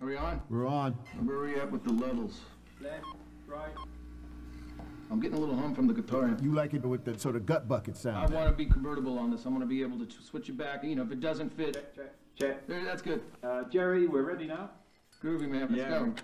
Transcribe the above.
Are we on? We're on. Where are we at with the levels? Left, right. I'm getting a little hum from the guitar. You like it with the sort of gut bucket sound? I want to be convertible on this. I want to be able to switch it back. You know, if it doesn't fit, Check, check, check. there, that's good. Uh, Jerry, we're ready now? Groovy, man. Let's Yeah. go.